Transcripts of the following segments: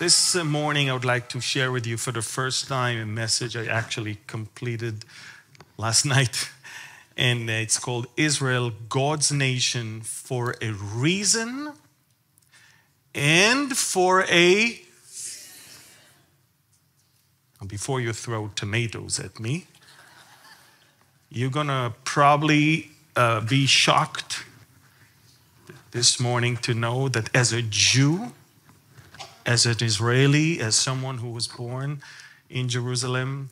This morning, I would like to share with you for the first time a message I actually completed last night. And it's called Israel, God's Nation for a Reason and for a. Before you throw tomatoes at me, you're gonna probably uh, be shocked this morning to know that as a Jew, as an Israeli, as someone who was born in Jerusalem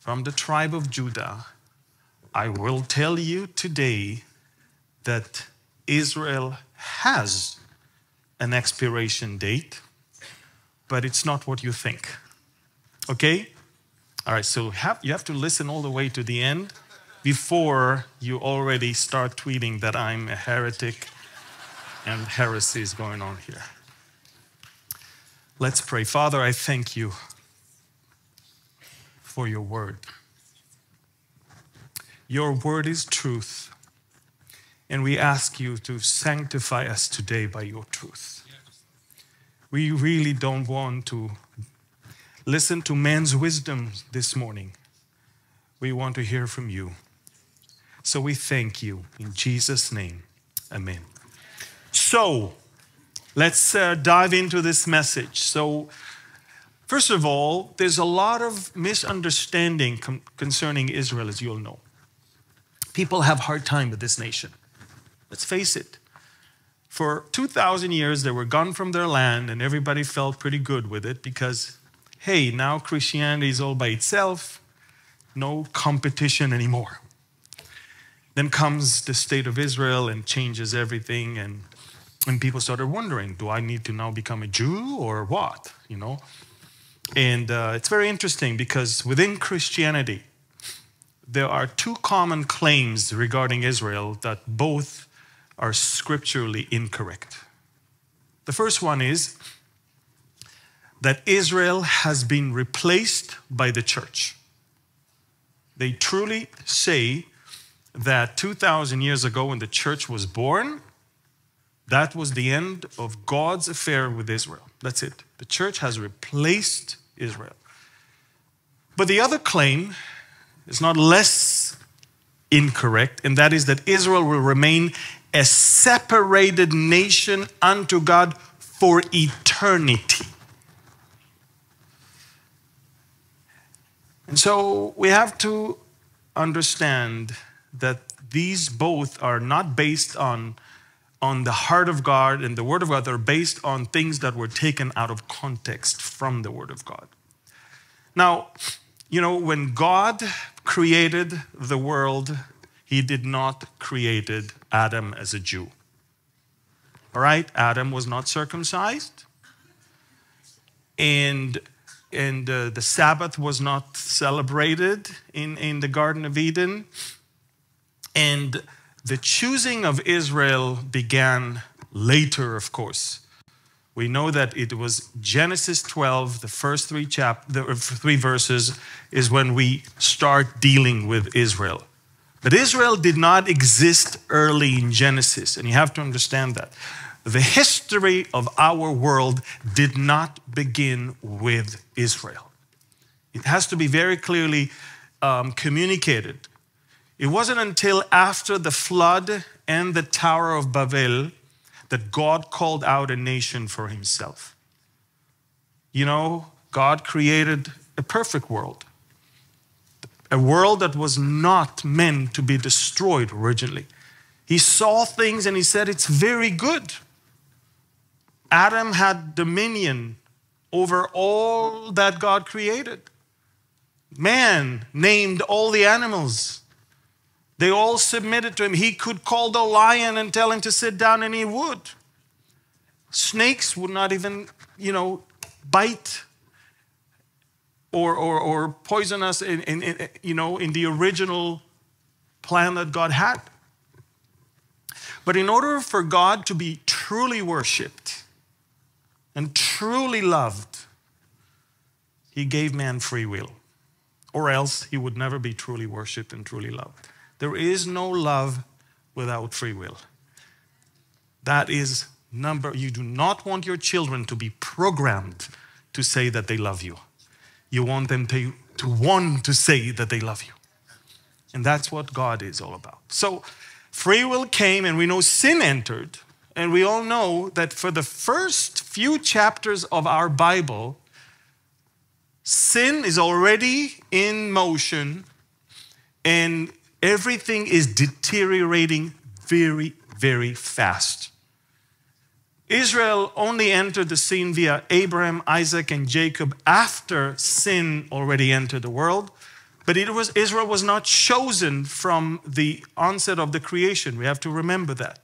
from the tribe of Judah, I will tell you today that Israel has an expiration date, but it's not what you think. Okay? All right, so have, you have to listen all the way to the end before you already start tweeting that I'm a heretic and heresy is going on here. Let's pray. Father, I thank you for your word. Your word is truth. And we ask you to sanctify us today by your truth. We really don't want to listen to man's wisdom this morning. We want to hear from you. So we thank you in Jesus' name. Amen. So, let's uh, dive into this message. So, first of all, there's a lot of misunderstanding concerning Israel, as you'll know. People have hard time with this nation. Let's face it. For 2,000 years, they were gone from their land, and everybody felt pretty good with it because, hey, now Christianity is all by itself, no competition anymore. Then comes the state of Israel and changes everything, and and people started wondering, do I need to now become a Jew or what? You know? And uh, it's very interesting because within Christianity, there are two common claims regarding Israel that both are scripturally incorrect. The first one is that Israel has been replaced by the church. They truly say that 2,000 years ago, when the church was born, that was the end of God's affair with Israel. That's it. The church has replaced Israel. But the other claim is not less incorrect, and that is that Israel will remain a separated nation unto God for eternity. And so we have to understand that these both are not based on on the heart of God and the Word of God that are based on things that were taken out of context from the Word of God. Now, you know, when God created the world, He did not created Adam as a Jew. All right, Adam was not circumcised, and and uh, the Sabbath was not celebrated in in the Garden of Eden, and the choosing of Israel began later, of course. We know that it was Genesis 12, the first three, chap- the three verses, is when we start dealing with Israel. But Israel did not exist early in Genesis, and you have to understand that. The history of our world did not begin with Israel. It has to be very clearly um, communicated. It wasn't until after the flood and the Tower of Babel that God called out a nation for himself. You know, God created a perfect world, a world that was not meant to be destroyed originally. He saw things and he said, It's very good. Adam had dominion over all that God created. Man named all the animals. They all submitted to him. He could call the lion and tell him to sit down, and he would. Snakes would not even, you know, bite or, or, or poison us in, in, in, you know, in the original plan that God had. But in order for God to be truly worshiped and truly loved, he gave man free will, or else he would never be truly worshiped and truly loved. There is no love without free will. That is number, you do not want your children to be programmed to say that they love you. You want them to, to want to say that they love you. And that's what God is all about. So free will came, and we know sin entered. And we all know that for the first few chapters of our Bible, sin is already in motion and everything is deteriorating very, very fast. Israel only entered the scene via Abraham, Isaac, and Jacob after sin already entered the world. But was, Israel was not chosen from the onset of the creation. We have to remember that.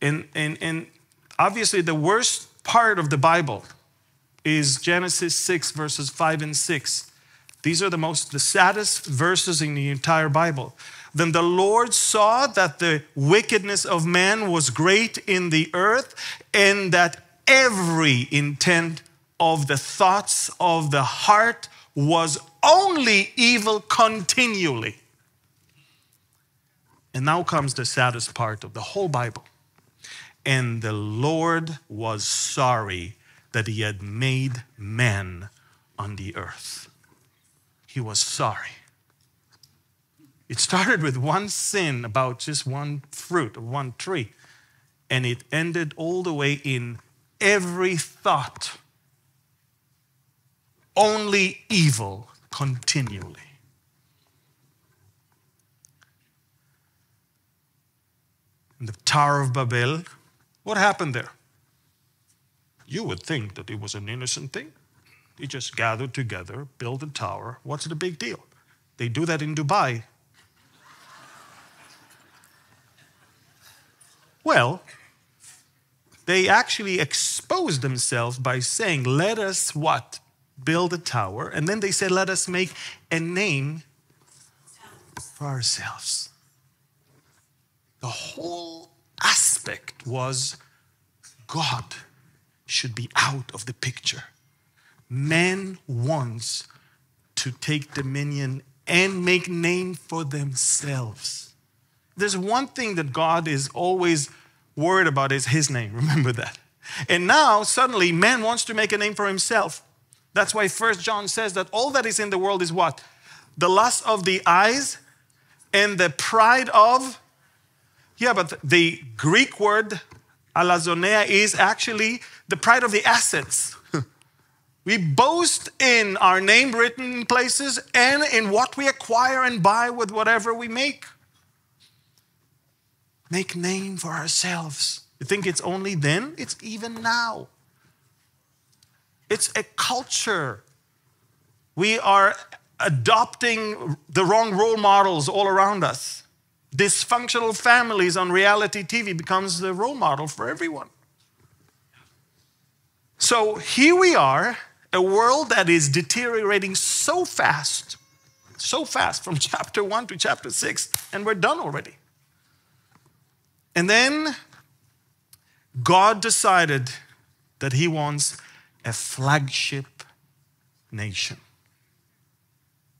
And, and, and obviously, the worst part of the Bible is Genesis 6, verses 5 and 6. These are the most, the saddest verses in the entire Bible. Then the Lord saw that the wickedness of man was great in the earth, and that every intent of the thoughts of the heart was only evil continually. And now comes the saddest part of the whole Bible. And the Lord was sorry that he had made man on the earth. He was sorry. It started with one sin about just one fruit one tree, and it ended all the way in every thought, only evil continually. In the Tower of Babel, what happened there? You would think that it was an innocent thing. They just gathered together, built a tower. What's the big deal? They do that in Dubai. Well, they actually exposed themselves by saying, Let us what? Build a tower. And then they said, Let us make a name for ourselves. The whole aspect was God should be out of the picture. Man wants to take dominion and make name for themselves. There's one thing that God is always worried about is his name. Remember that. And now suddenly man wants to make a name for himself. That's why First John says that all that is in the world is what? The lust of the eyes and the pride of yeah, but the Greek word alazoneia is actually the pride of the assets. We boast in our name written in places and in what we acquire and buy with whatever we make. Make name for ourselves. You think it's only then? It's even now. It's a culture. We are adopting the wrong role models all around us. Dysfunctional families on reality TV becomes the role model for everyone. So here we are, a world that is deteriorating so fast, so fast from chapter one to chapter six, and we're done already. And then God decided that He wants a flagship nation.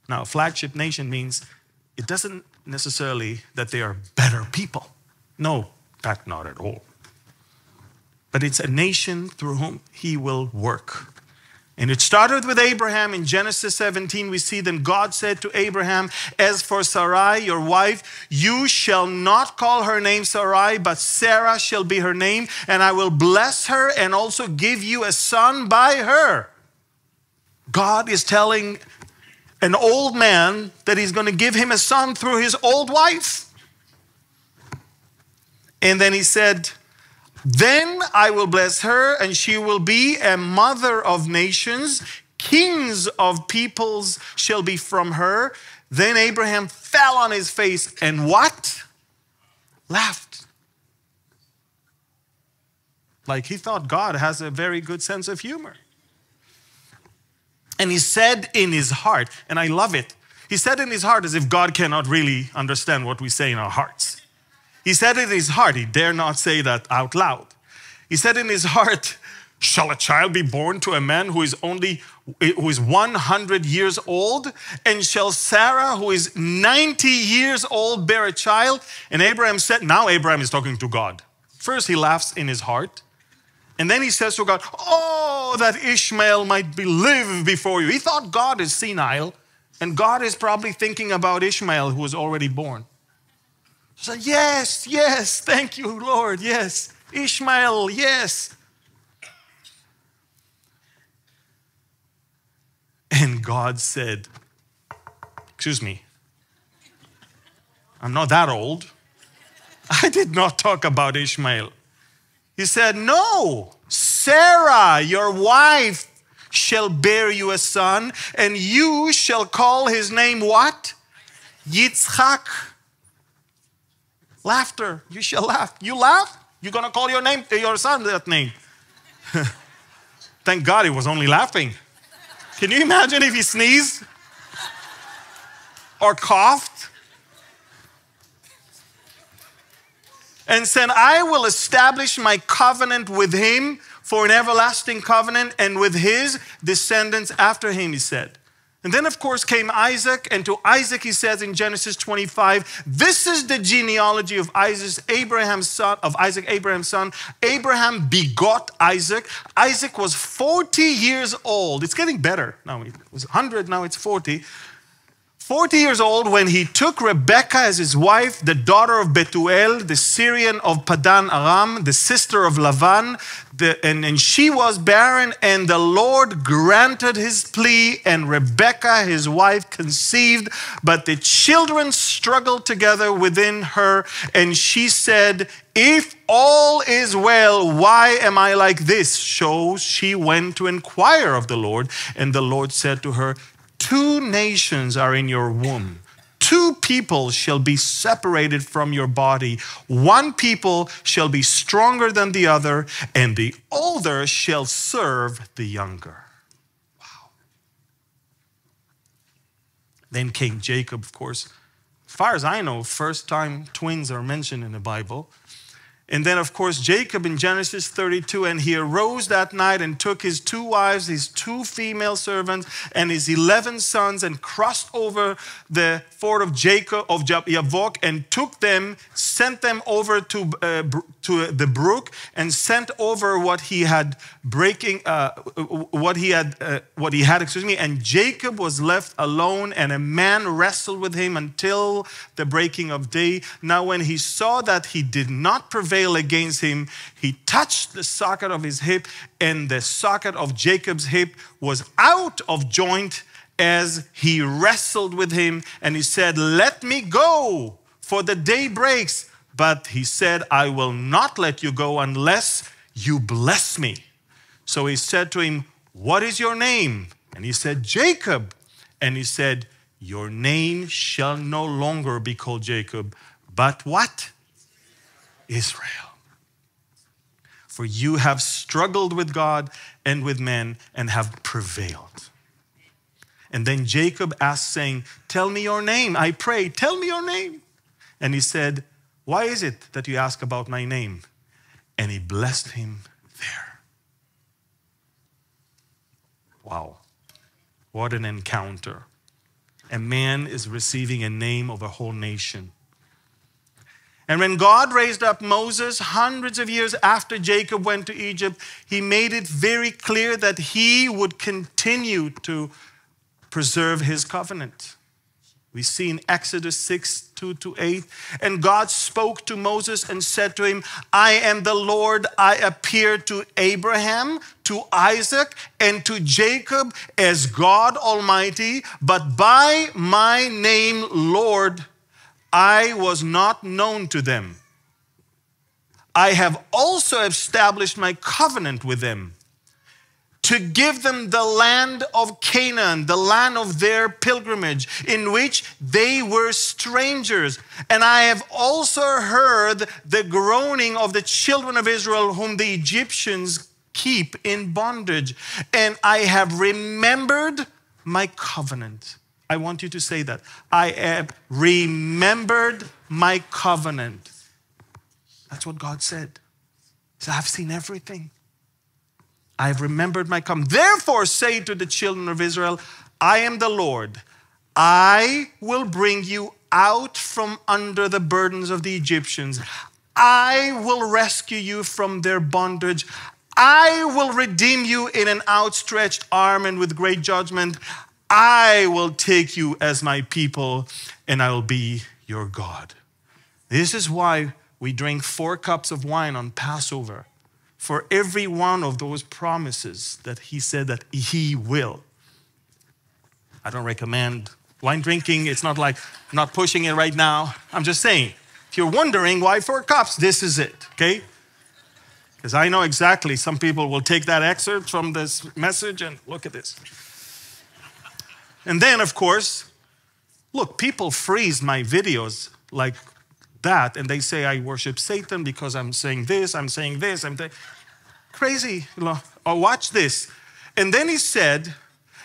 Now, a flagship nation means it doesn't necessarily that they are better people. No, that not at all but it's a nation through whom he will work. And it started with Abraham in Genesis 17. We see then God said to Abraham, As for Sarai, your wife, you shall not call her name Sarai, but Sarah shall be her name, and I will bless her and also give you a son by her. God is telling an old man that he's going to give him a son through his old wife. And then he said, then I will bless her, and she will be a mother of nations. Kings of peoples shall be from her. Then Abraham fell on his face and what? Laughed. Like he thought God has a very good sense of humor. And he said in his heart, and I love it, he said in his heart as if God cannot really understand what we say in our hearts. He said in his heart, he dare not say that out loud. He said in his heart, Shall a child be born to a man who is only who is 100 years old? And shall Sarah, who is 90 years old, bear a child? And Abraham said, Now Abraham is talking to God. First, he laughs in his heart, And then he says to God, Oh, that Ishmael might be live before you. He thought God is senile, and God is probably thinking about Ishmael, who was already born. So, yes, yes, thank you, Lord, yes. Ishmael, yes. And God said, Excuse me, I'm not that old. I did not talk about Ishmael. He said, No, Sarah, your wife, shall bear you a son, and you shall call his name what? Yitzchak. Laughter. You shall laugh. You laugh? You're going to call your name, your son that name. Thank God he was only laughing. Can you imagine if he sneezed or coughed? And said, I will establish my covenant with him for an everlasting covenant and with his descendants after him, he said. And then, of course, came Isaac, and to Isaac he says in Genesis 25, "This is the genealogy of Isaac, Abraham's son, of Isaac, Abraham's son. Abraham begot Isaac. Isaac was 40 years old. It's getting better now. It was 100, now it's 40. 40 years old when he took Rebekah as his wife, the daughter of Bethuel, the Syrian of Padan Aram, the sister of Lavan, the, and, and she was barren, and the Lord granted his plea, and Rebekah, his wife, conceived, but the children struggled together within her, and she said, If all is well, why am I like this? So she went to inquire of the Lord, and the Lord said to her, Two nations are in your womb. Two people shall be separated from your body. One people shall be stronger than the other, and the older shall serve the younger. Wow. Then came Jacob, of course. As far as I know, first time twins are mentioned in the Bible. And then, of course, Jacob in Genesis 32, and he arose that night and took his two wives, his two female servants, and his 11 sons, and crossed over the ford of Jacob, of Yavok, and took them, sent them over to, uh, to the brook, and sent over what he had breaking, uh, what he had, uh, what he had, excuse me. And Jacob was left alone, and a man wrestled with him until the breaking of day. Now, when he saw that he did not prevail, against him, he touched the socket of his hip, and the socket of Jacob's hip was out of joint as he wrestled with him. And he said, Let me go, for the day breaks. But he said, I will not let you go unless you bless me. So he said to him, What is your name? And he said, Jacob. And he said, Your name shall no longer be called Jacob, but what? Israel. For you have struggled with God and with men and have prevailed. And then Jacob asked, saying, Tell me your name, I pray, tell me your name. And he said, Why is it that you ask about my name? And he blessed him there. Wow, what an encounter. A man is receiving a name of a whole nation. And when God raised up Moses hundreds of years after Jacob went to Egypt, he made it very clear that he would continue to preserve his covenant. We see in Exodus 6 2 to 8. And God spoke to Moses and said to him, I am the Lord. I appeared to Abraham, to Isaac, and to Jacob as God Almighty, but by my name, Lord, I was not known to them. I have also established my covenant with them to give them the land of Canaan, the land of their pilgrimage, in which they were strangers. And I have also heard the groaning of the children of Israel, whom the Egyptians keep in bondage. And I have remembered my covenant I want you to say that. I have remembered my covenant. That's what God said. Said, I've seen everything. I've remembered my covenant. Therefore, say to the children of Israel, I am the Lord. I will bring you out from under the burdens of the Egyptians. I will rescue you from their bondage. I will redeem you in an outstretched arm and with great judgment. I will take you as my people and I will be your God. This is why we drink four cups of wine on Passover for every one of those promises that he said that he will. I don't recommend wine drinking. It's not like I'm not pushing it right now. I'm just saying, if you're wondering why four cups, this is it, okay? Because I know exactly some people will take that excerpt from this message and look at this. And then, of course, look, people freeze my videos like that and they say I worship Satan because I'm saying this, I'm saying this, I'm th- crazy. Oh, watch this. And then he said,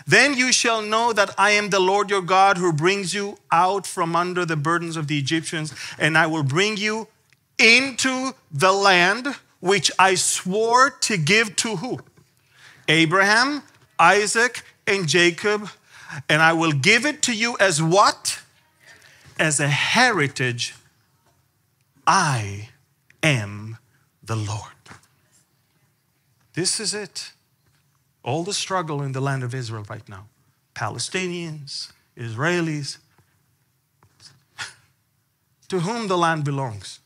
Then you shall know that I am the Lord your God who brings you out from under the burdens of the Egyptians, and I will bring you into the land which I swore to give to who? Abraham, Isaac, and Jacob and I will give it to you as what? As a heritage. I am the Lord. This is it. All the struggle in the land of Israel right now Palestinians, Israelis, to whom the land belongs.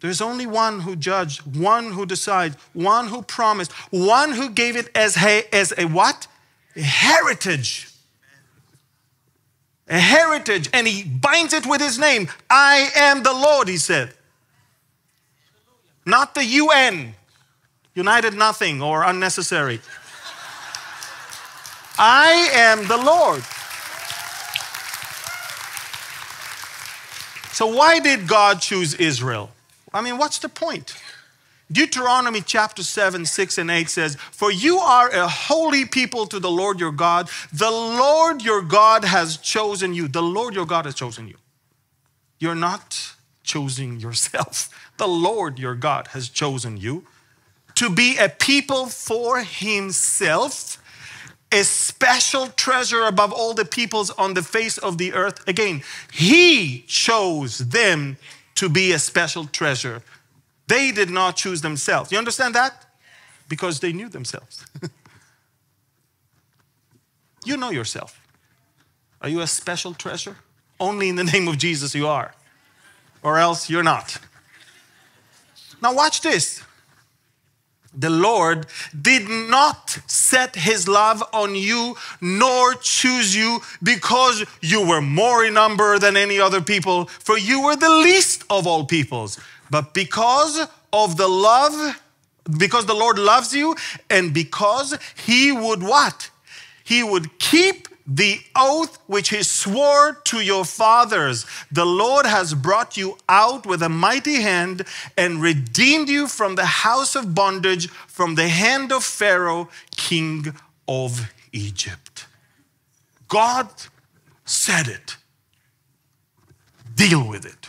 There's only one who judged, one who decides, one who promised, one who gave it as a, as a what? A heritage. A heritage. And he binds it with his name. I am the Lord, he said. Not the UN, United Nothing or unnecessary. I am the Lord. So, why did God choose Israel? I mean, what's the point? Deuteronomy chapter 7, 6, and 8 says, For you are a holy people to the Lord your God. The Lord your God has chosen you. The Lord your God has chosen you. You're not choosing yourself. The Lord your God has chosen you to be a people for himself, a special treasure above all the peoples on the face of the earth. Again, he chose them to be a special treasure. They did not choose themselves. You understand that? Because they knew themselves. you know yourself. Are you a special treasure? Only in the name of Jesus you are, or else you're not. Now, watch this. The Lord did not set his love on you nor choose you because you were more in number than any other people, for you were the least of all peoples. But because of the love, because the Lord loves you, and because he would what? He would keep the oath which he swore to your fathers. The Lord has brought you out with a mighty hand and redeemed you from the house of bondage, from the hand of Pharaoh, king of Egypt. God said it. Deal with it.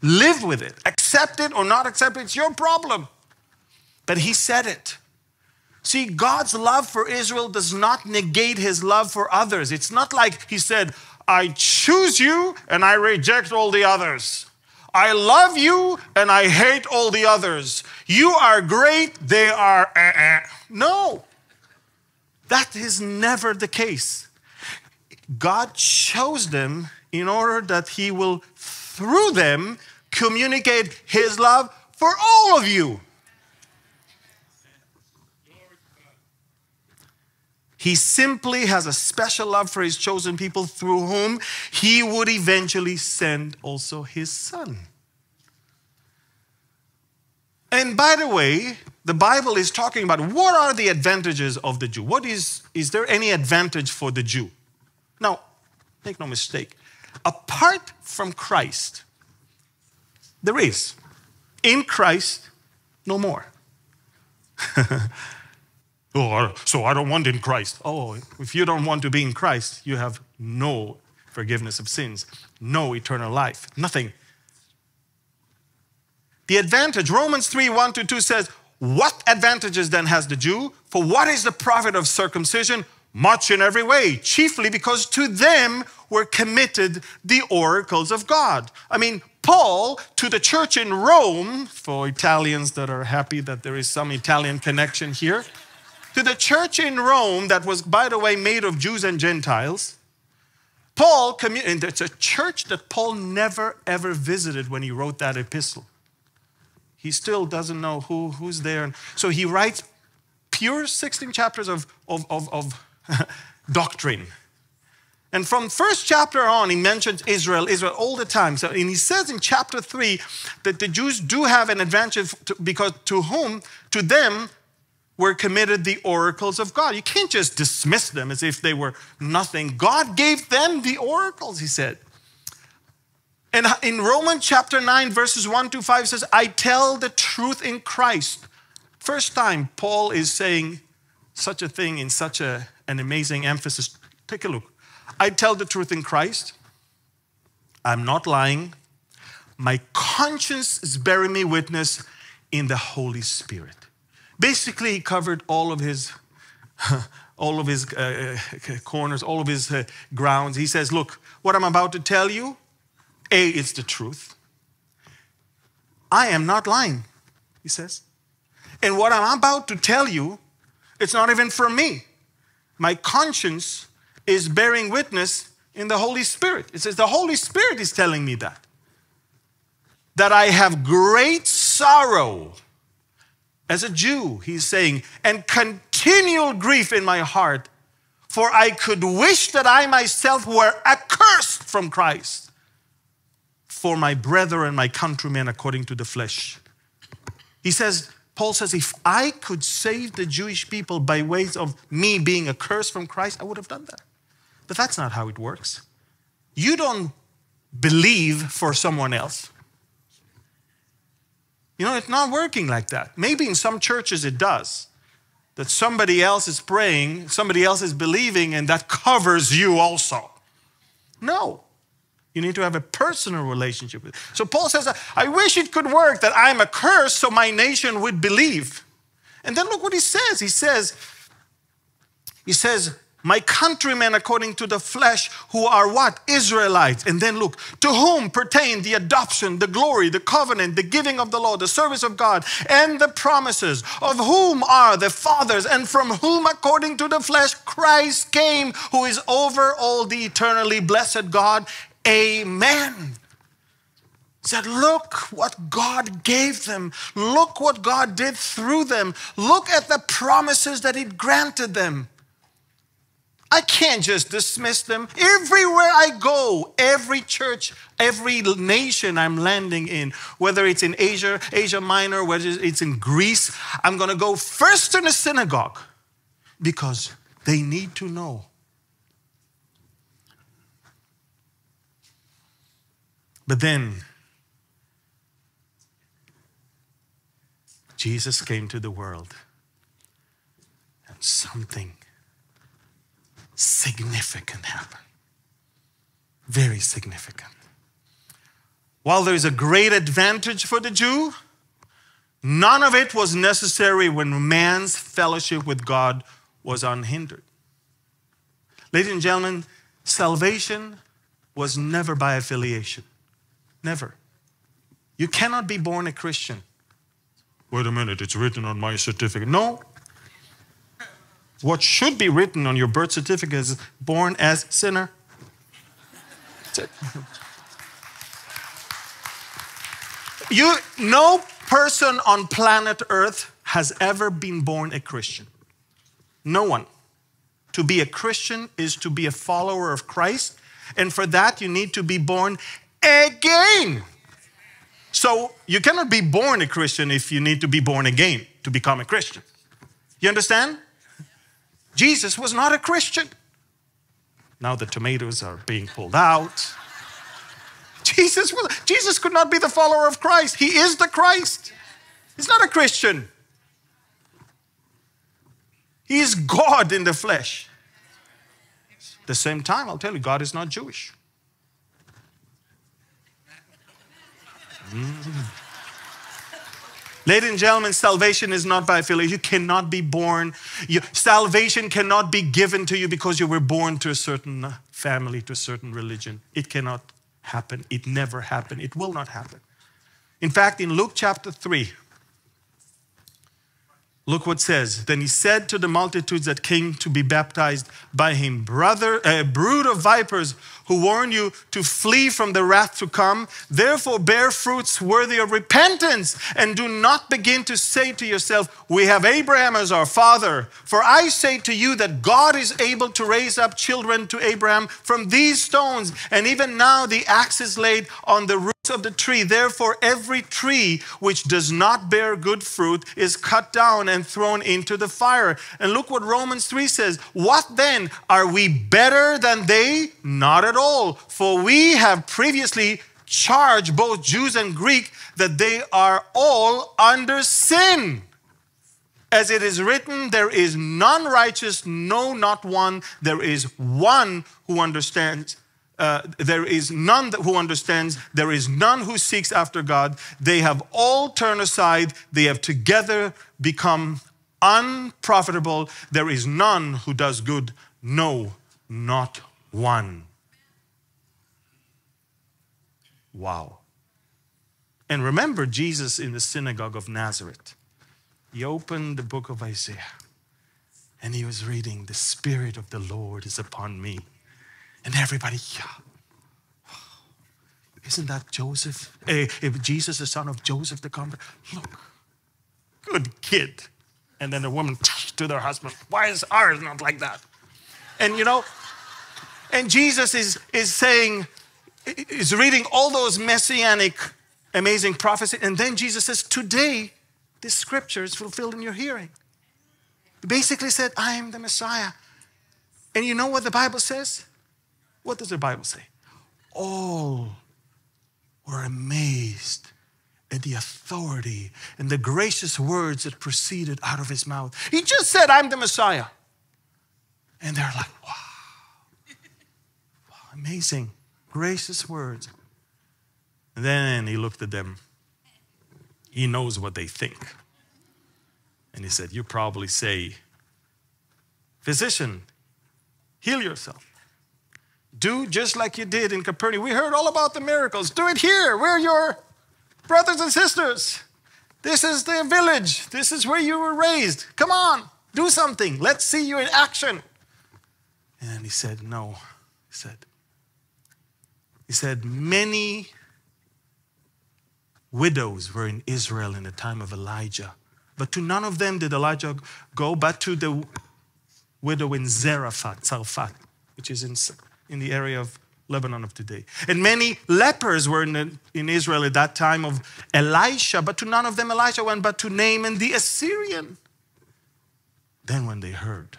Live with it. Accept it or not accept it. It's your problem. But he said it. See, God's love for Israel does not negate his love for others. It's not like he said, I choose you and I reject all the others. I love you and I hate all the others. You are great, they are eh, eh. No, that is never the case. God chose them in order that he will, through them, communicate his love for all of you. He simply has a special love for his chosen people through whom he would eventually send also his son. And by the way, the Bible is talking about what are the advantages of the Jew? What is, is there any advantage for the Jew? Now, make no mistake, apart from Christ, there is. In Christ, no more. Oh, so I don't want in Christ. Oh, if you don't want to be in Christ, you have no forgiveness of sins, no eternal life, nothing. The advantage, Romans 3 1 to 2 says, What advantages then has the Jew? For what is the profit of circumcision? Much in every way, chiefly because to them were committed the oracles of God. I mean, Paul to the church in Rome, for Italians that are happy that there is some Italian connection here, to the church in Rome that was, by the way, made of Jews and Gentiles. Paul, and it's a church that Paul never ever visited when he wrote that epistle. He still doesn't know who, who's there. So he writes pure 16 chapters of, of, of, of doctrine. And from first chapter on, he mentions Israel, Israel all the time. So, and he says in chapter three that the Jews do have an advantage to, because to whom, to them, were committed the oracles of God. You can't just dismiss them as if they were nothing. God gave them the oracles, he said. And in Romans chapter 9, verses 1 to 5 says, I tell the truth in Christ. First time Paul is saying such a thing in such a, an amazing emphasis. Take a look. I tell the truth in Christ. I'm not lying. My conscience is bearing me witness in the Holy Spirit. Basically, he covered all of his all of his uh, uh, corners, all of his uh, grounds. He says, "Look, what I'm about to tell you, a, it's the truth. I am not lying." He says, and what I'm about to tell you, it's not even from me. My conscience is bearing witness in the Holy Spirit. It says, The Holy Spirit is telling me that. That I have great sorrow as a Jew, he's saying, and continual grief in my heart, for I could wish that I myself were accursed from Christ for my brethren and my countrymen according to the flesh. He says, Paul says, if I could save the Jewish people by ways of me being accursed from Christ, I would have done that. But that's not how it works. You don't believe for someone else. You know, it's not working like that. Maybe in some churches it does. That somebody else is praying, somebody else is believing, and that covers you also. No. You need to have a personal relationship with it. So Paul says, I wish it could work that I'm a curse so my nation would believe. And then look what he says. He says, he says, my countrymen according to the flesh who are what? Israelites. And then look, to whom pertain the adoption, the glory, the covenant, the giving of the law, the service of God, and the promises, of whom are the fathers, and from whom according to the flesh Christ came, who is over all the eternally blessed God. Amen. Said, look what God gave them. Look what God did through them. Look at the promises that He granted them. I can't just dismiss them. Everywhere I go, every church, every nation I'm landing in, whether it's in Asia, Asia Minor, whether it's in Greece, I'm going to go first in the synagogue because they need to know. But then, Jesus came to the world and something significant happen. Very significant. While there is a great advantage for the Jew, none of it was necessary when man's fellowship with God was unhindered. Ladies and gentlemen, salvation was never by affiliation. Never. You cannot be born a Christian. Wait a minute, it's written on my certificate. No, what should be written on your birth certificate is born as sinner. You, no person on planet Earth has ever been born a Christian. No one. To be a Christian is to be a follower of Christ, and for that you need to be born again. So you cannot be born a Christian if you need to be born again to become a Christian. You understand? Jesus was not a Christian. Now the tomatoes are being pulled out. Jesus, was, Jesus could not be the follower of Christ. He is the Christ. He's not a Christian. He is God in the flesh. At the same time, I'll tell you, God is not Jewish. Mm. Ladies and gentlemen, salvation is not by affiliation. You cannot be born. You, salvation cannot be given to you because you were born to a certain family, to a certain religion. It cannot happen. It never happened. It will not happen. In fact, in Luke chapter 3, Look what says. Then he said to the multitudes that came to be baptized by him, Brother, a brood of vipers who warn you to flee from the wrath to come. Therefore, bear fruits worthy of repentance, and do not begin to say to yourself, We have Abraham as our father. For I say to you that God is able to raise up children to Abraham from these stones. And even now the axe is laid on the roots of the tree. Therefore, every tree which does not bear good fruit is cut down and thrown into the fire. And look what Romans 3 says. What then? Are we better than they? Not at all. For we have previously charged both Jews and Greek that they are all under sin. As it is written, there is none righteous, no, not one. There is one who understands. Uh, there is none who understands. There is none who seeks after God. They have all turned aside. They have together become unprofitable. There is none who does good. No, not one. Wow. And remember Jesus in the synagogue of Nazareth. He opened the book of Isaiah and he was reading, The Spirit of the Lord is upon me. And everybody, yeah. Isn't that Joseph? Eh, if Jesus, the son of Joseph the Comforter. Look, good kid. And then the woman to their husband, Why is ours not like that? And you know, and Jesus is, is saying, is reading all those messianic, amazing prophecies. And then Jesus says, Today, this scripture is fulfilled in your hearing. He basically said, I am the Messiah. And you know what the Bible says? What does the Bible say? All were amazed at the authority and the gracious words that proceeded out of his mouth. He just said, I'm the Messiah. And they're like, wow, wow amazing, gracious words. And then he looked at them he knows what they think. And he said, You probably say, Physician, heal yourself. Do just like you did in Capernaum. We heard all about the miracles. Do it here. We're your brothers and sisters. This is the village. This is where you were raised. Come on, do something. Let's see you in action. And he said, No. He said, He said, Many widows were in Israel in the time of Elijah. But to none of them did Elijah go, but to the widow in Zarephath, Zarephath which is in, in the area of Lebanon of today. And many lepers were in, the, in Israel at that time of Elisha, but to none of them Elisha went, but to Naaman the Assyrian. Then, when they heard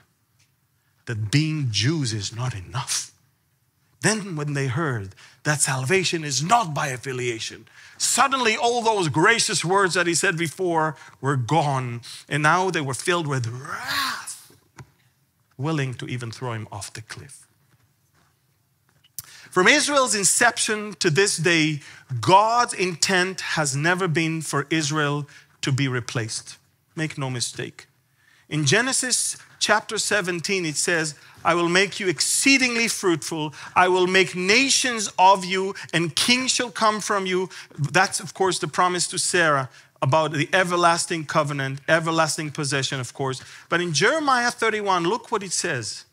that being Jews is not enough, then, when they heard that salvation is not by affiliation, suddenly all those gracious words that he said before were gone, and now they were filled with wrath, willing to even throw him off the cliff. From Israel's inception to this day, God's intent has never been for Israel to be replaced. Make no mistake. In Genesis chapter 17, it says, I will make you exceedingly fruitful. I will make nations of you, and kings shall come from you. That's, of course, the promise to Sarah about the everlasting covenant, everlasting possession, of course. But in Jeremiah 31, look what it says.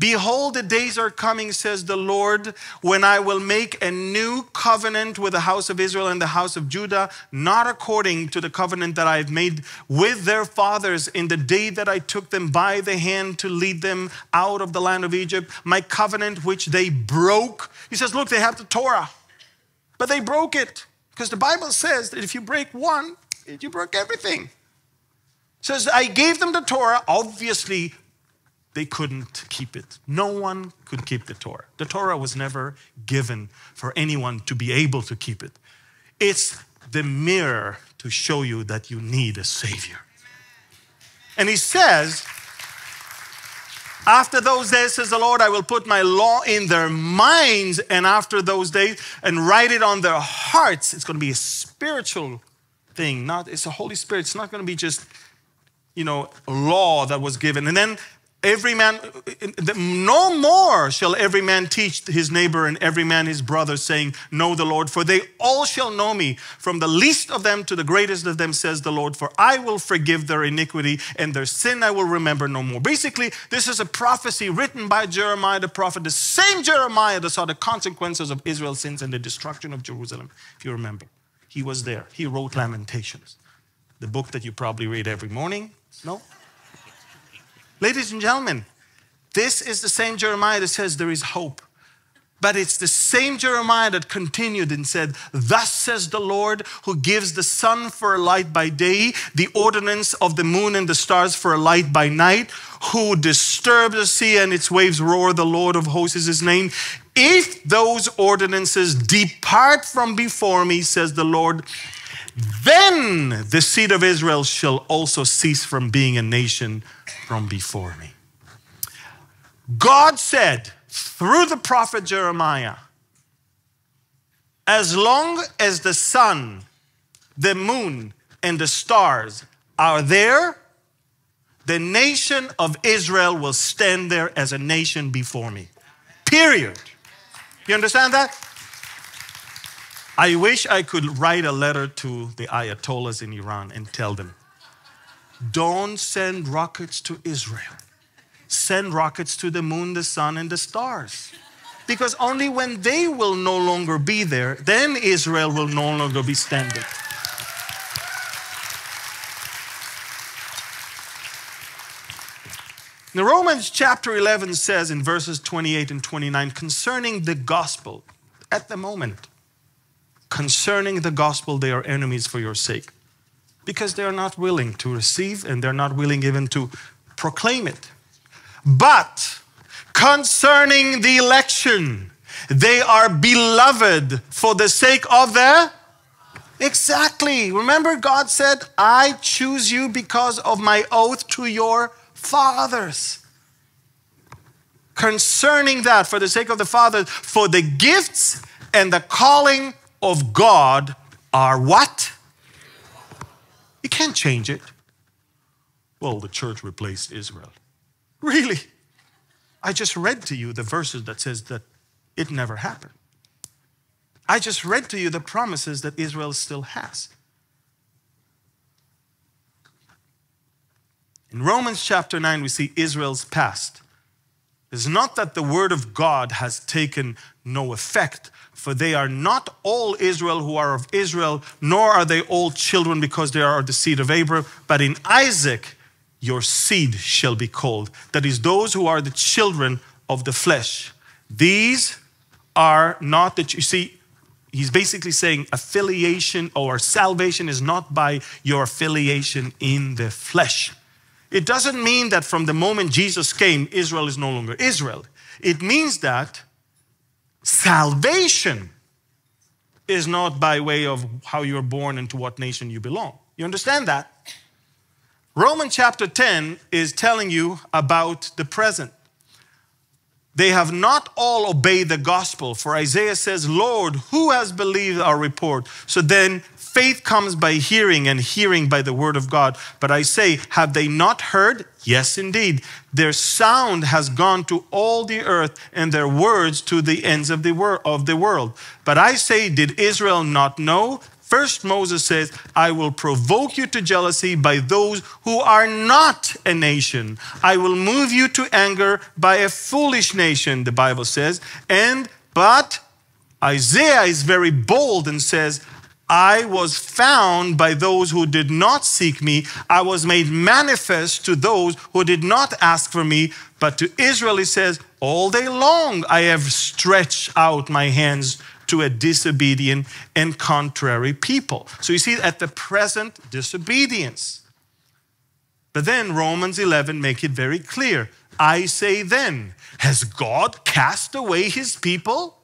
Behold, the days are coming, says the Lord, when I will make a new covenant with the house of Israel and the house of Judah, not according to the covenant that I have made with their fathers in the day that I took them by the hand to lead them out of the land of Egypt, my covenant which they broke. He says, Look, they have the Torah, but they broke it because the Bible says that if you break one, you broke everything. Says, I gave them the Torah, obviously they couldn't keep it. No one could keep the Torah. The Torah was never given for anyone to be able to keep it. It's the mirror to show you that you need a Savior. And he says, after those days, says the Lord, I will put my law in their minds, and after those days, and write it on their hearts. It's going to be a spiritual thing, not it's a Holy Spirit. It's not going to be just, you know, a law that was given. And then Every man, no more shall every man teach his neighbor and every man his brother, saying, Know the Lord, for they all shall know me, from the least of them to the greatest of them, says the Lord, for I will forgive their iniquity and their sin I will remember no more. Basically, this is a prophecy written by Jeremiah the prophet, the same Jeremiah that saw the consequences of Israel's sins and the destruction of Jerusalem, if you remember. He was there. He wrote Lamentations, the book that you probably read every morning. No? Ladies and gentlemen, this is the same Jeremiah that says there is hope. But it's the same Jeremiah that continued and said, Thus says the Lord, who gives the sun for a light by day, the ordinance of the moon and the stars for a light by night, who disturbs the sea and its waves roar, the Lord of hosts is his name. If those ordinances depart from before me, says the Lord, then the seed of Israel shall also cease from being a nation from before me. God said through the prophet Jeremiah, as long as the sun, the moon, and the stars are there, the nation of Israel will stand there as a nation before me. Period. You understand that? I wish I could write a letter to the Ayatollahs in Iran and tell them don't send rockets to Israel, send rockets to the moon, the sun, and the stars. Because only when they will no longer be there, then Israel will no longer be standing. Now, Romans chapter 11 says in verses 28 and 29 concerning the gospel at the moment, concerning the gospel, they are enemies for your sake. Because they are not willing to receive and they're not willing even to proclaim it. But concerning the election, they are beloved for the sake of the Exactly. Remember, God said, I choose you because of my oath to your fathers. Concerning that, for the sake of the fathers, for the gifts and the calling of God are what? You can't change it. Well, the church replaced Israel. Really? I just read to you the verses that says that it never happened. I just read to you the promises that Israel still has. In Romans chapter 9, we see Israel's past. It's not that the word of God has taken no effect, for they are not all Israel who are of Israel, nor are they all children because they are the seed of Abraham, but in Isaac your seed shall be called. That is, those who are the children of the flesh. These are not that you see, he's basically saying affiliation or salvation is not by your affiliation in the flesh. It doesn't mean that from the moment Jesus came, Israel is no longer Israel. It means that salvation is not by way of how you're born and to what nation you belong. You understand that? Romans chapter 10 is telling you about the present. They have not all obeyed the gospel, for Isaiah says, Lord, who has believed our report? So then faith comes by hearing, and hearing by the word of God. But I say, have they not heard? Yes, indeed. Their sound has gone to all the earth, and their words to the ends of the, wor- of the world. But I say, did Israel not know? First, Moses says, I will provoke you to jealousy by those who are not a nation. I will move you to anger by a foolish nation, the Bible says. And, but Isaiah is very bold and says, I was found by those who did not seek me. I was made manifest to those who did not ask for me. But to Israel, he says, All day long I have stretched out my hands to a disobedient and contrary people. So you see, at the present, disobedience. But then Romans 11 make it very clear. I say then, has God cast away his people?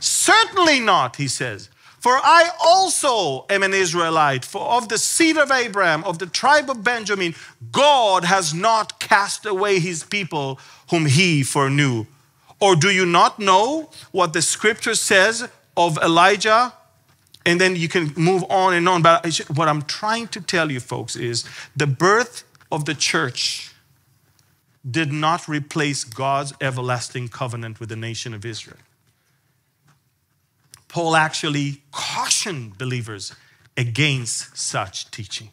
Certainly not, he says. For I also am an Israelite, for of the seed of Abraham, of the tribe of Benjamin, God has not cast away his people whom he foreknew. Or do you not know what the scripture says of Elijah? And then you can move on and on. But what I'm trying to tell you, folks, is the birth of the church did not replace God's everlasting covenant with the nation of Israel. Paul actually cautioned believers against such teaching.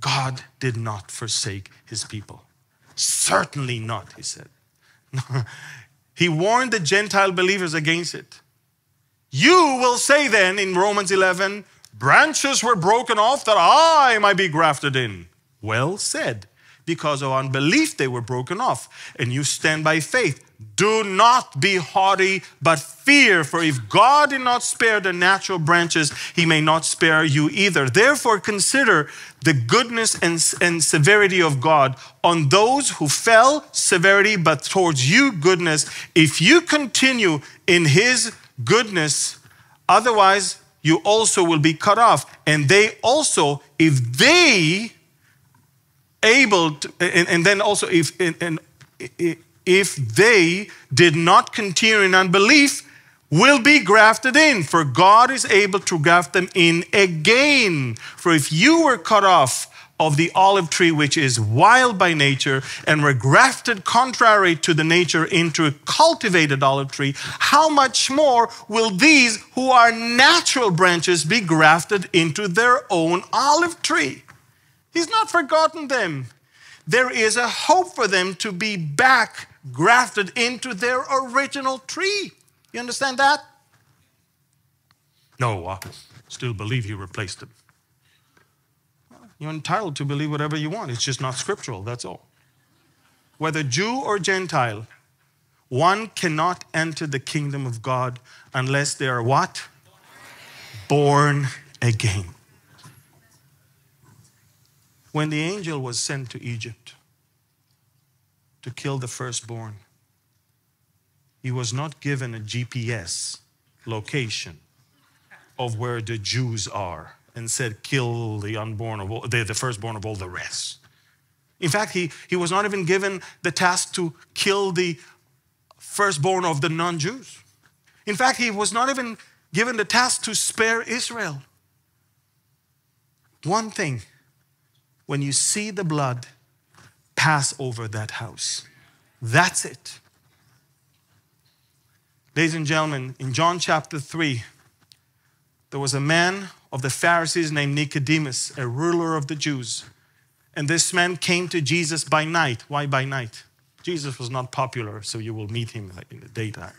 God did not forsake his people. Certainly not, he said. he warned the Gentile believers against it. You will say then in Romans 11, branches were broken off that I might be grafted in. Well said. Because of unbelief, they were broken off. And you stand by faith. Do not be haughty, but fear, for if God did not spare the natural branches, he may not spare you either. Therefore, consider the goodness and, and severity of God on those who fell, severity, but towards you, goodness. If you continue in his goodness, otherwise, you also will be cut off. And they also, if they able to, and, and then also if and, and if they did not continue in unbelief, will be grafted in, for God is able to graft them in again. For if you were cut off of the olive tree, which is wild by nature, and were grafted contrary to the nature into a cultivated olive tree, how much more will these who are natural branches be grafted into their own olive tree? He's not forgotten them. There is a hope for them to be back grafted into their original tree. You understand that? No, I still believe he replaced them. You're entitled to believe whatever you want. It's just not scriptural, that's all. Whether Jew or Gentile, one cannot enter the kingdom of God unless they are what? Born again when the angel was sent to Egypt to kill the firstborn, he was not given a GPS location of where the Jews are and said, kill the unborn of all, the, the firstborn of all the rest. In fact, he, he was not even given the task to kill the firstborn of the non Jews. In fact, he was not even given the task to spare Israel. One thing when you see the blood pass over that house. That's it. Ladies and gentlemen, in John chapter 3, there was a man of the Pharisees named Nicodemus, a ruler of the Jews. And this man came to Jesus by night. Why by night? Jesus was not popular, so you will meet him in the daytime.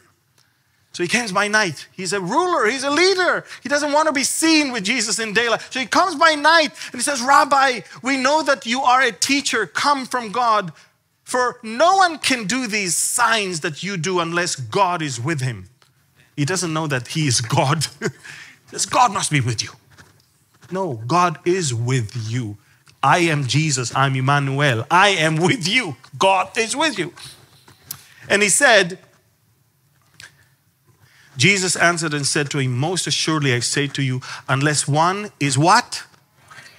So he comes by night. He's a ruler, he's a leader. He doesn't want to be seen with Jesus in daylight. So he comes by night and he says, Rabbi, we know that you are a teacher come from God, for no one can do these signs that you do unless God is with him. He doesn't know that he is God. he says, God must be with you. No, God is with you. I am Jesus. I'm Emmanuel. I am with you. God is with you. And he said, Jesus answered and said to him, Most assuredly I say to you, unless one is what?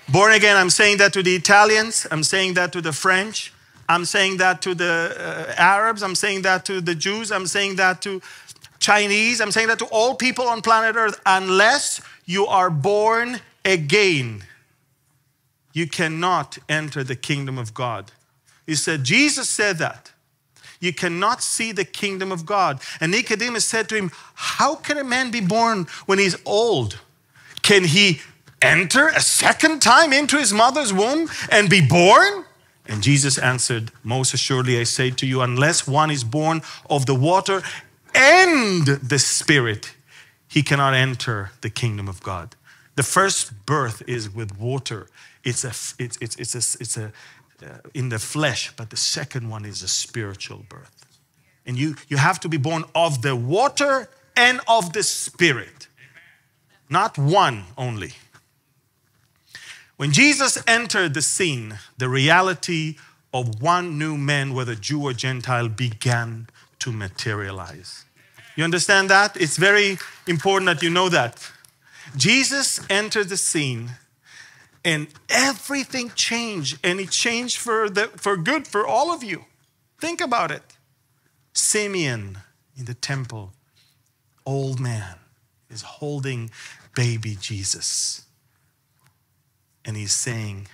Born again. I'm saying that to the Italians, I'm saying that to the French, I'm saying that to the uh, Arabs, I'm saying that to the Jews, I'm saying that to Chinese, I'm saying that to all people on planet Earth. Unless you are born again, you cannot enter the kingdom of God. He said, Jesus said that you cannot see the kingdom of God. And Nicodemus said to him, How can a man be born when he's old? Can he enter a second time into his mother's womb and be born? And Jesus answered, Most assuredly I say to you, unless one is born of the water and the Spirit, he cannot enter the kingdom of God. The first birth is with water. It's a, it's, it's, it's a, it's a in the flesh, but the second one is a spiritual birth. And you, you have to be born of the water and of the spirit, not one only. When Jesus entered the scene, the reality of one new man, whether Jew or Gentile, began to materialize. You understand that? It's very important that you know that. Jesus entered the scene and everything changed and it changed for, the, for good for all of you. Think about it. Simeon in the temple old man is holding baby jesus. And he's saying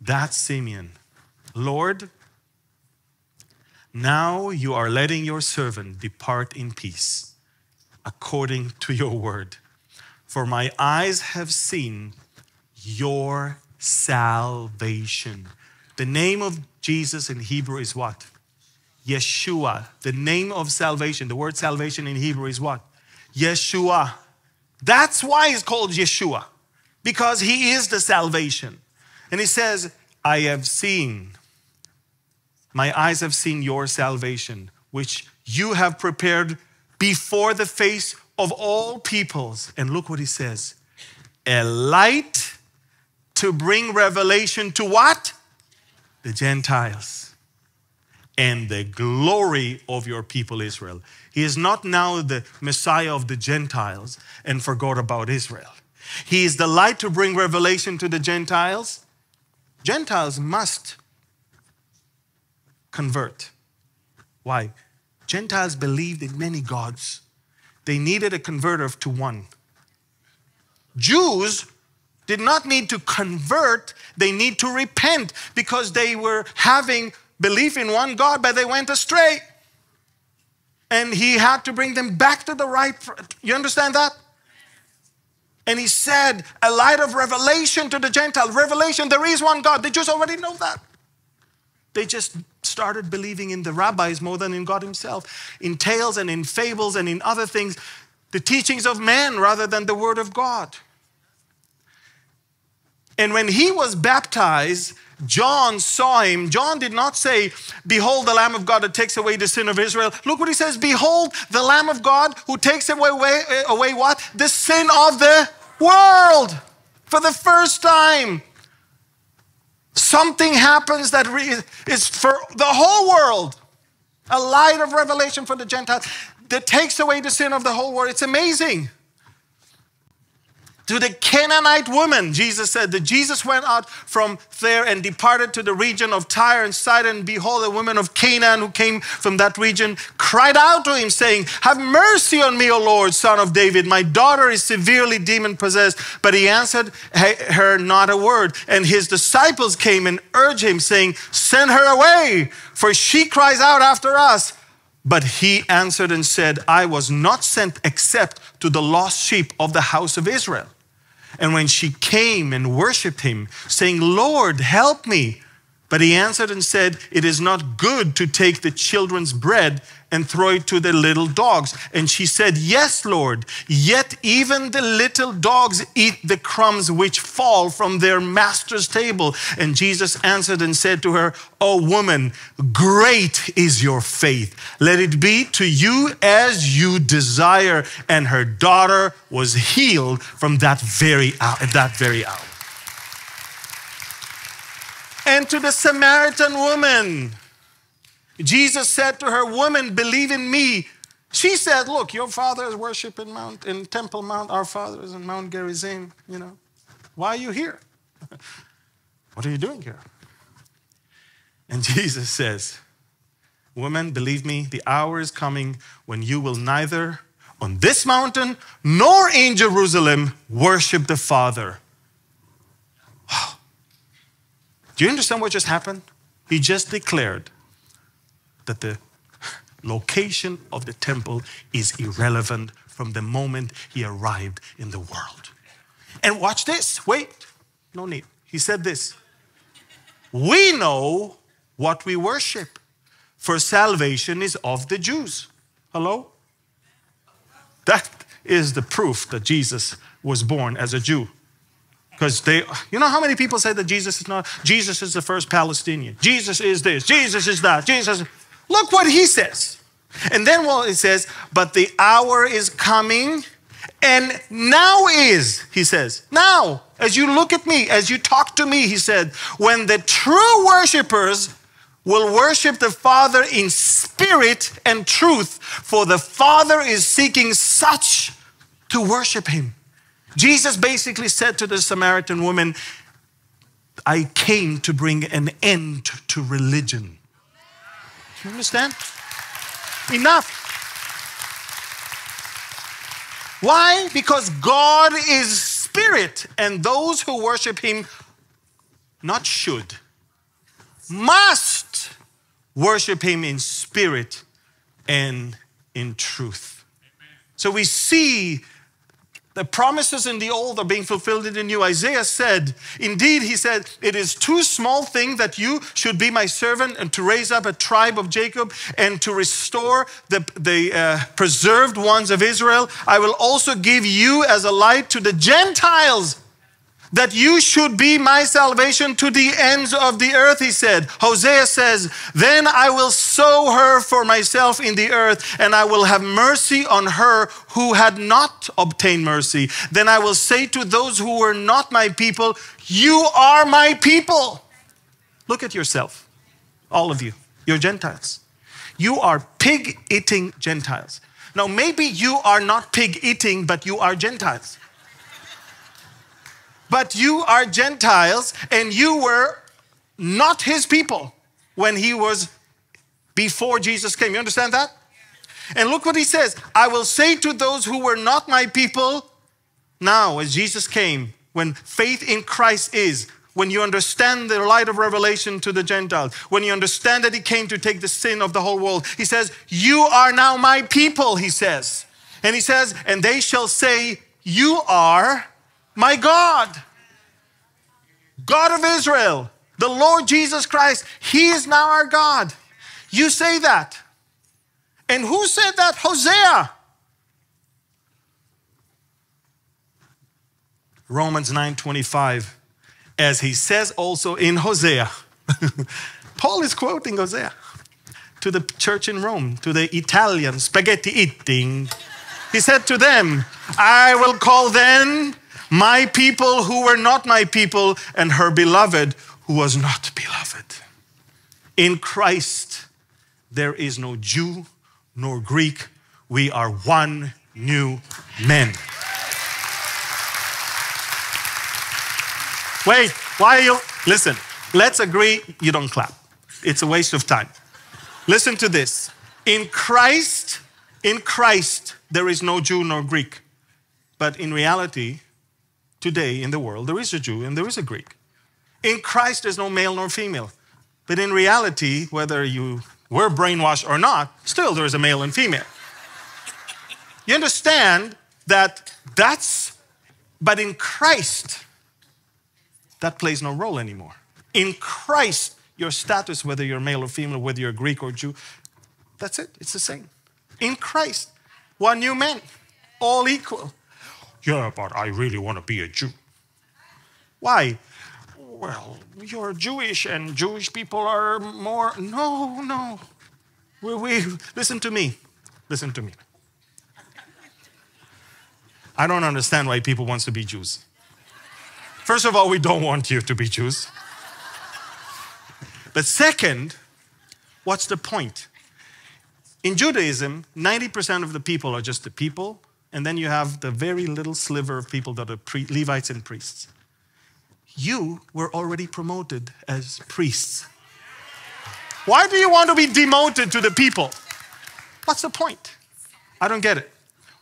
that simeon lord Now you are letting your servant depart in peace, according to your word. For my eyes have seen your salvation. The name of Jesus in Hebrew is what? Yeshua. The name of salvation. The word salvation in Hebrew is what? Yeshua. That's why he's called Yeshua, because he is the salvation. And he says, I have seen, my eyes have seen your salvation, which you have prepared before the face of all peoples. And look what he says a light to bring revelation to what? The Gentiles and the glory of your people Israel. He is not now the Messiah of the Gentiles and forgot about Israel. He is the light to bring revelation to the Gentiles. Gentiles must convert. Why? Gentiles believed in many gods. They needed a converter to one. Jews did not need to convert, they need to repent because they were having belief in one God, but they went astray. And he had to bring them back to the right. You understand that? And he said, a light of revelation to the Gentile. Revelation, there is one God. They just already know that. They just started believing in the rabbis more than in God Himself, in tales and in fables and in other things, the teachings of man rather than the Word of God. And when he was baptized, John saw him. John did not say, Behold the Lamb of God that takes away the sin of Israel. Look what he says Behold the Lamb of God who takes away, away, eh, away what? The sin of the world. For the first time, something happens that is for the whole world. A light of revelation for the Gentiles that takes away the sin of the whole world. It's amazing to the Canaanite woman. Jesus said that Jesus went out from there and departed to the region of Tyre and Sidon. Behold, a woman of Canaan who came from that region cried out to him, saying, Have mercy on me, O Lord, son of David. My daughter is severely demon possessed. But he answered her not a word. And his disciples came and urged him, saying, Send her away, for she cries out after us. But he answered and said, I was not sent except to the lost sheep of the house of Israel. And when she came and worshiped him, saying, Lord, help me. But he answered and said, It is not good to take the children's bread and throw it to the little dogs. And she said, Yes, Lord, yet even the little dogs eat the crumbs which fall from their master's table. And Jesus answered and said to her, O woman, great is your faith. Let it be to you as you desire. And her daughter was healed from that very hour, at that very hour. And to the Samaritan woman, Jesus said to her, Woman, believe in me. She said, Look, your father is worshiping Mount in Temple Mount, our father is in Mount Gerizim, you know. Why are you here? what are you doing here? And Jesus says, Woman, believe me, the hour is coming when you will neither on this mountain nor in Jerusalem worship the Father. Do you understand what just happened? He just declared that the location of the temple is irrelevant from the moment he arrived in the world. And watch this. Wait, no need. He said this We know what we worship, for salvation is of the Jews. Hello? That is the proof that Jesus was born as a Jew. Because they, you know how many people say that Jesus is not, Jesus is the first Palestinian. Jesus is this, Jesus is that, Jesus. Look what he says. And then what it says, but the hour is coming, and now is, he says, now, as you look at me, as you talk to me, he said, when the true worshipers will worship the Father in spirit and truth, for the Father is seeking such to worship him. Jesus basically said to the Samaritan woman, I came to bring an end to religion. You understand? Enough. Why? Because God is spirit, and those who worship him not should, must worship him in spirit and in truth. So we see the promises in the old are being fulfilled in the new. Isaiah said, Indeed, he said, it is too small thing that you should be my servant and to raise up a tribe of Jacob and to restore the, the uh, preserved ones of Israel. I will also give you as a light to the Gentiles that you should be my salvation to the ends of the earth, he said. Hosea says, Then I will sow her for myself in the earth, and I will have mercy on her who had not obtained mercy. Then I will say to those who were not my people, You are my people. Look at yourself, all of you. You're Gentiles. You are pig eating Gentiles. Now, maybe you are not pig eating, but you are Gentiles but you are Gentiles and you were not his people when he was before Jesus came. You understand that? And look what he says I will say to those who were not my people, now as Jesus came, when faith in Christ is, when you understand the light of revelation to the Gentiles, when you understand that he came to take the sin of the whole world, he says, You are now my people, he says. And he says, And they shall say, You are my God. God of Israel, the Lord Jesus Christ, He is now our God. You say that. And who said that? Hosea. Romans 9:25 as he says also in Hosea. Paul is quoting Hosea to the church in Rome, to the Italian spaghetti eating. He said to them, I will call then my people who were not my people, and her beloved who was not beloved. In Christ, there is no Jew nor Greek. We are one new man. Wait, why are you? Listen, let's agree you don't clap. It's a waste of time. Listen to this. In Christ, in Christ, there is no Jew nor Greek. But in reality, today in the world, there is a Jew and there is a Greek. In Christ, there's no male nor female. But in reality, whether you were brainwashed or not, still there is a male and female. You understand that that's, but in Christ, that plays no role anymore. In Christ, your status, whether you're male or female, whether you're Greek or Jew, that's it, it's the same. In Christ, one new man, all equal. Yeah, but I really want to be a Jew. Why? Well, you're Jewish and Jewish people are more. No, no. We, we, listen to me. Listen to me. I don't understand why people want to be Jews. First of all, we don't want you to be Jews. But second, what's the point? In Judaism, 90% of the people are just the people and then you have the very little sliver of people that are Levites and priests. You were already promoted as priests. Why do you want to be demoted to the people? What's the point? I don't get it.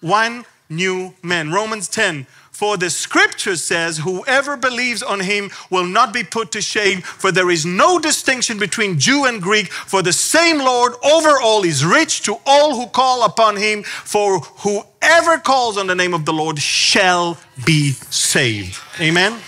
One new man. Romans 10 for the scripture says, Whoever believes on him will not be put to shame, for there is no distinction between Jew and Greek, for the same Lord over all is rich to all who call upon him, for whoever calls on the name of the Lord shall be saved. Amen.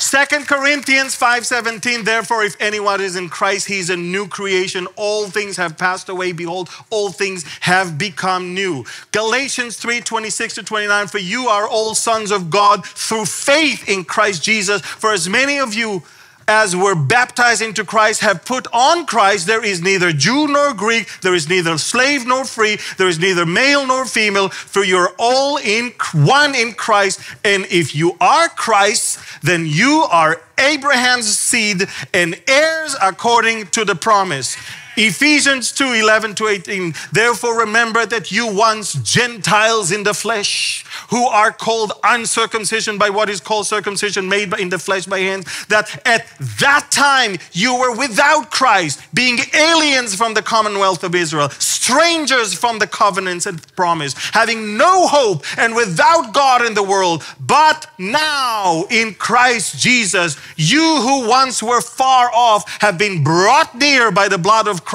Second Corinthians 5:17 Therefore if anyone is in Christ he's a new creation. All things have passed away. Behold all things have become new. Galatians 3:26 to 29 For you are all sons of God through faith in Christ Jesus. For as many of you as we were baptized into Christ have put on Christ. There is neither Jew nor Greek, there is neither slave nor free, there is neither male nor female, for you're all in one in Christ. And if you are Christ, then you are Abraham's seed and heirs according to the promise. Ephesians 2 11 to 18. Therefore, remember that you once Gentiles in the flesh, who are called uncircumcision by what is called circumcision made in the flesh by hands, that at that time you were without Christ, being aliens from the commonwealth of Israel strangers from the covenants and promise, having no hope and without God in the world. But now in Christ Jesus, you who once were far off have been brought near by the blood of Christ,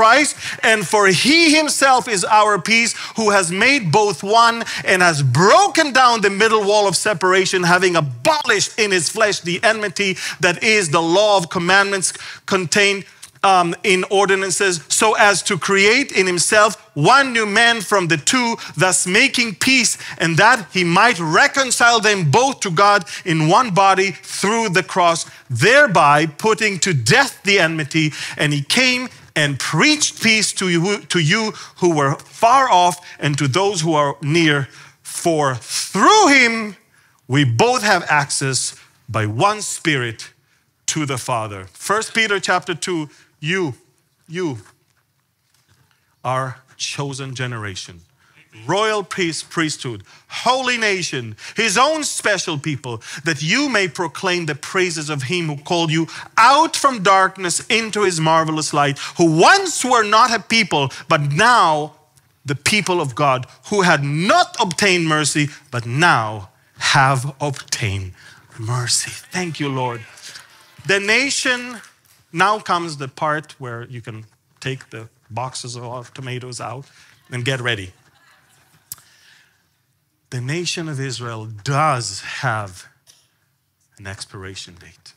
and for he himself is our peace, who has made both one and has broken down the middle wall of separation, having abolished in his flesh the enmity that is the law of commandments contained um, in ordinances, so as to create in himself one new man from the two, thus making peace, and that he might reconcile them both to God in one body through the cross, thereby putting to death the enmity. And he came and preached peace to you, to you who were far off and to those who are near. For through him we both have access by one Spirit to the Father. First Peter chapter 2 you, you are chosen generation, royal priest, priesthood, holy nation, his own special people, that you may proclaim the praises of him who called you out from darkness into his marvelous light, who once were not a people, but now the people of God, who had not obtained mercy, but now have obtained mercy. Thank you, Lord. The nation now comes the part where you can take the boxes of tomatoes out and get ready. The nation of Israel does have an expiration date.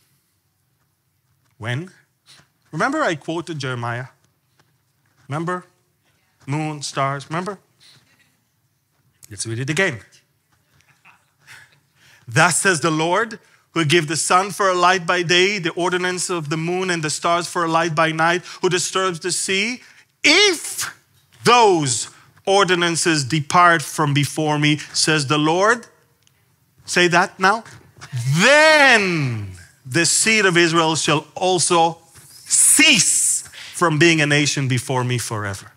When? Remember, I quoted Jeremiah? Remember? Moon, stars, remember? Let's read it again. Thus says the Lord who give the sun for a light by day, the ordinance of the moon and the stars for a light by night, who disturbs the sea, if those ordinances depart from before me, says the Lord, say that now, then the seed of Israel shall also cease from being a nation before me forever.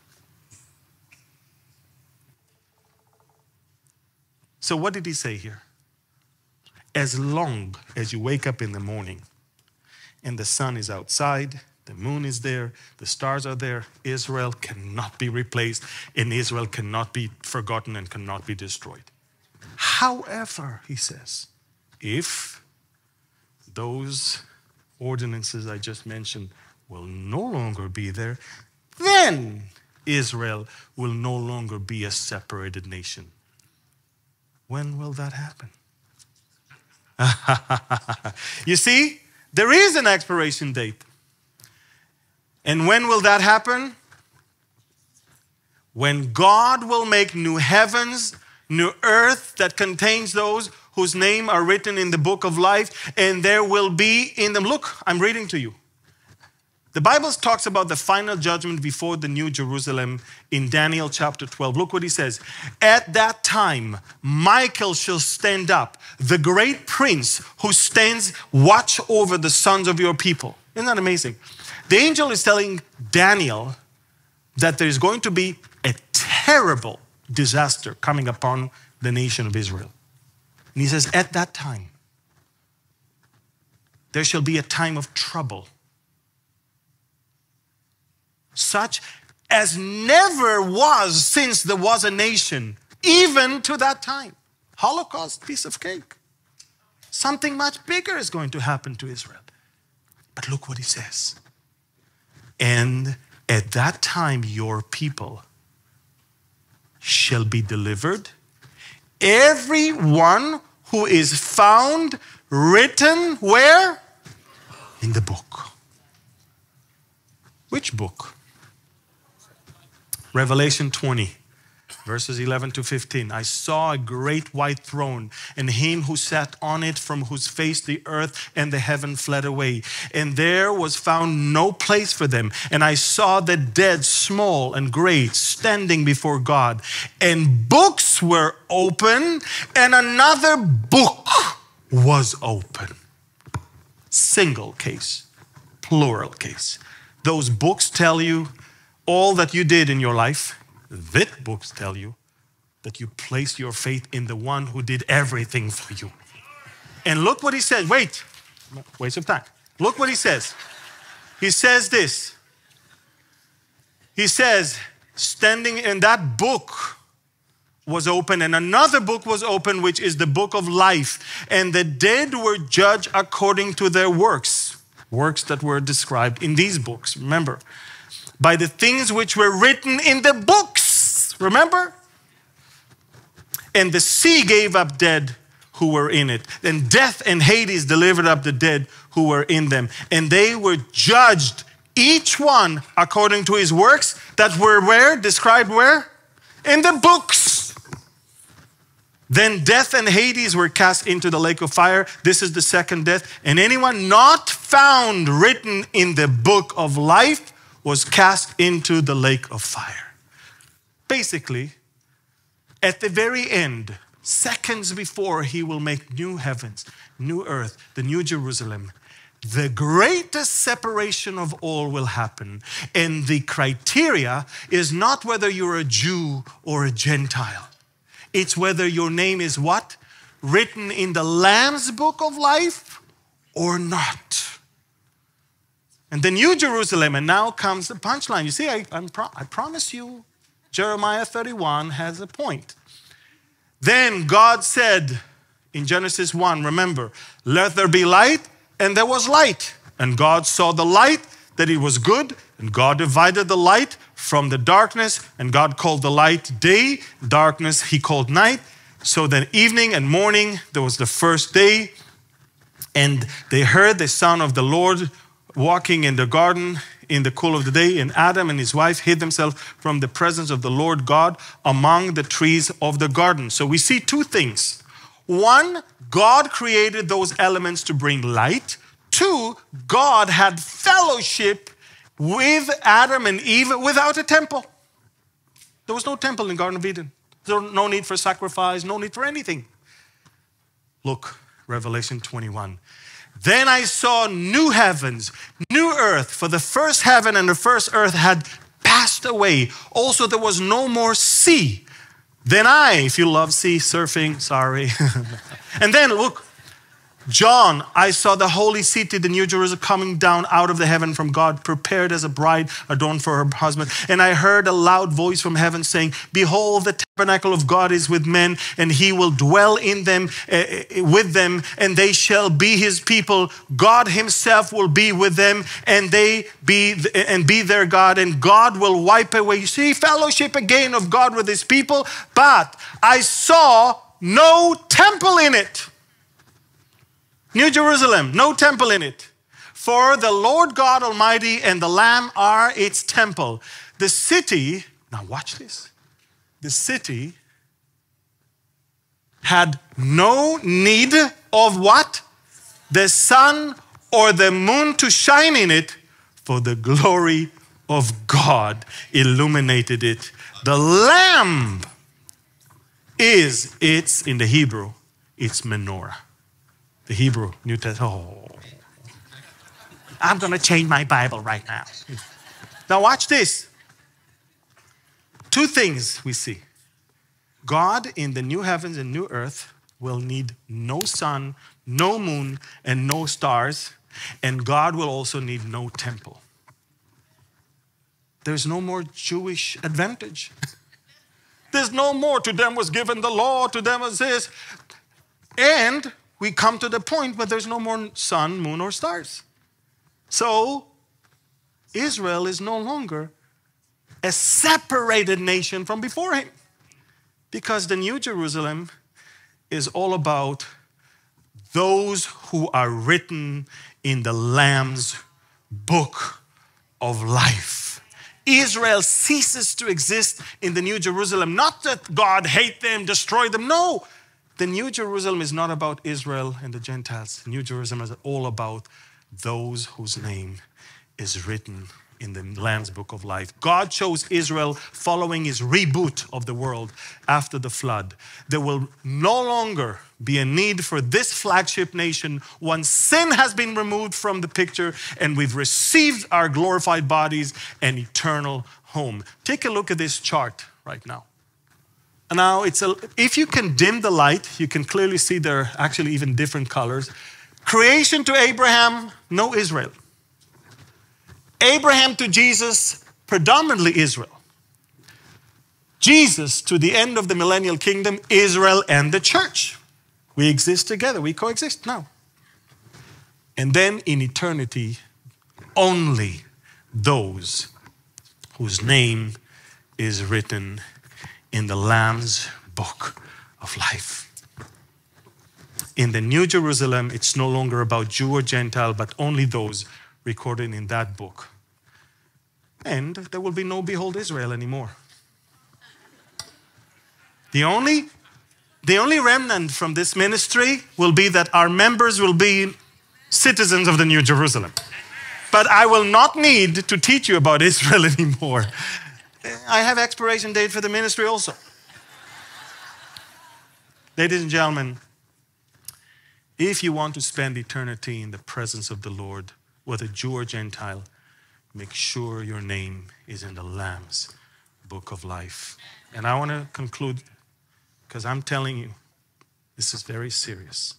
So, what did he say here? as long as you wake up in the morning and the sun is outside, the moon is there, the stars are there, Israel cannot be replaced, and Israel cannot be forgotten and cannot be destroyed. However, he says, if those ordinances I just mentioned will no longer be there, then Israel will no longer be a separated nation. When will that happen? you see, there is an expiration date. And when will that happen? When God will make new heavens, new earth that contains those whose name are written in the book of life, and there will be in them. Look, I'm reading to you. The Bible talks about the final judgment before the New Jerusalem in Daniel chapter 12. Look what he says. At that time, Michael shall stand up, the great prince who stands watch over the sons of your people. Isn't that amazing? The angel is telling Daniel that there's going to be a terrible disaster coming upon the nation of Israel. And he says, At that time, there shall be a time of trouble such as never was since there was a nation, even to that time. Holocaust, piece of cake. Something much bigger is going to happen to Israel. But look what he says. And at that time, your people shall be delivered. Everyone who is found written where? In the book. Which book? Revelation 20, verses 11 to 15. I saw a great white throne, and him who sat on it, from whose face the earth and the heaven fled away. And there was found no place for them. And I saw the dead, small and great, standing before God. And books were open, and another book was open. Single case, plural case. Those books tell you all that you did in your life, that books tell you that you place your faith in the one who did everything for you. And look what he says. Wait, waste of time. Look what he says. He says this. He says, standing in that book was open, and another book was open, which is the book of life. And the dead were judged according to their works, works that were described in these books. Remember, by the things which were written in the books. Remember? And the sea gave up dead who were in it. Then death and Hades delivered up the dead who were in them. And they were judged, each one according to his works that were where? Described where? In the books. Then death and Hades were cast into the lake of fire. This is the second death. And anyone not found written in the book of life was cast into the lake of fire. Basically, at the very end, seconds before he will make new heavens, new earth, the new Jerusalem, the greatest separation of all will happen. And the criteria is not whether you're a Jew or a Gentile, it's whether your name is what? Written in the Lamb's book of life or not. And the New Jerusalem, and now comes the punchline. You see, I, pro I promise you, Jeremiah 31 has a point. Then God said in Genesis 1, remember, let there be light, and there was light. And God saw the light, that it was good, and God divided the light from the darkness, and God called the light day, darkness he called night. So then, evening and morning, there was the first day, and they heard the sound of the Lord walking in the garden in the cool of the day, and Adam and his wife hid themselves from the presence of the Lord God among the trees of the garden. So we see two things. One, God created those elements to bring light. Two, God had fellowship with Adam and Eve without a temple. There was no temple in Garden of Eden. There was no need for sacrifice, no need for anything. Look, Revelation 21. Then I saw new heavens, new earth, for the first heaven and the first earth had passed away. Also, there was no more sea. Then I, if you love sea surfing, sorry. and then look, John, I saw the holy city, the new Jerusalem, coming down out of the heaven from God, prepared as a bride adorned for her husband. And I heard a loud voice from heaven saying, Behold, the tabernacle of God is with men, and he will dwell in them, uh, with them, and they shall be his people. God himself will be with them, and they be and be their God, and God will wipe away. You see, fellowship again of God with his people, but I saw no temple in it. New Jerusalem, no temple in it. For the Lord God Almighty and the Lamb are its temple. The city, now watch this, the city had no need of what? The sun or the moon to shine in it, for the glory of God illuminated it. The Lamb is its, in the Hebrew, its menorah the Hebrew New Testament. Oh, I'm going to change my Bible right now. Now, watch this. Two things we see God in the new heavens and new earth will need no sun, no moon, and no stars, and God will also need no temple. There's no more Jewish advantage. There's no more. To them was given the law, to them was this. And we come to the point where there's no more sun, moon, or stars. So, Israel is no longer a separated nation from before him. Because the New Jerusalem is all about those who are written in the Lamb's book of life. Israel ceases to exist in the New Jerusalem. Not that God hate them, destroy them. No, the New Jerusalem is not about Israel and the Gentiles. The New Jerusalem is all about those whose name is written in the Lamb's Book of Life. God chose Israel following his reboot of the world after the flood. There will no longer be a need for this flagship nation once sin has been removed from the picture and we've received our glorified bodies and eternal home. Take a look at this chart right now. Now, it's a, if you can dim the light, you can clearly see there are actually even different colors. Creation to Abraham, no Israel. Abraham to Jesus, predominantly Israel. Jesus to the end of the millennial kingdom, Israel and the church. We exist together, we coexist now. And then in eternity, only those whose name is written in the Lamb's book of life. In the New Jerusalem, it's no longer about Jew or Gentile, but only those recorded in that book. And there will be no Behold Israel anymore. The only, the only remnant from this ministry will be that our members will be citizens of the New Jerusalem. But I will not need to teach you about Israel anymore. I have expiration date for the ministry also. Ladies and gentlemen, if you want to spend eternity in the presence of the Lord, whether Jew or Gentile, make sure your name is in the Lamb's book of life. And I want to conclude because I'm telling you, this is very serious.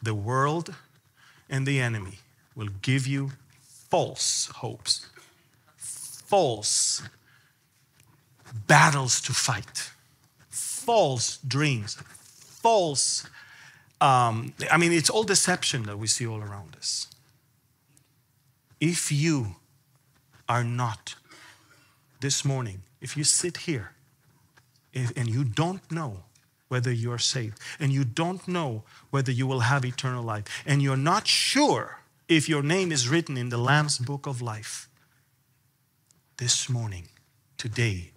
The world and the enemy will give you false hopes, false battles to fight, false dreams, false. Um, I mean, it's all deception that we see all around us. If you are not this morning, if you sit here and you don't know whether you're saved, and you don't know whether you will have eternal life, and you're not sure if your name is written in the Lamb's book of life, this morning, today,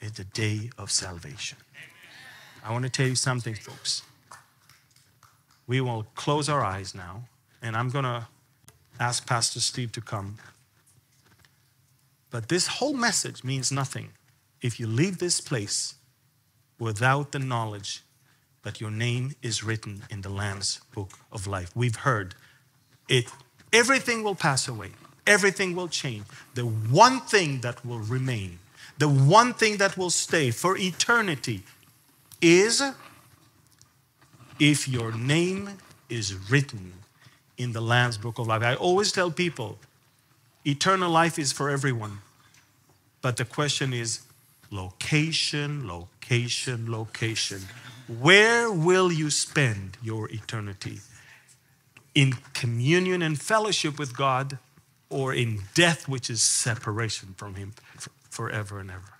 is the day of salvation. I want to tell you something, folks. We will close our eyes now, and I'm going to ask Pastor Steve to come. But this whole message means nothing if you leave this place without the knowledge that your name is written in the Lamb's book of life. We've heard it. Everything will pass away, everything will change. The one thing that will remain, the one thing that will stay for eternity is if your name is written in the Lamb's book of life. I always tell people eternal life is for everyone. But the question is location, location, location. Where will you spend your eternity? In communion and fellowship with God, or in death, which is separation from Him forever and ever?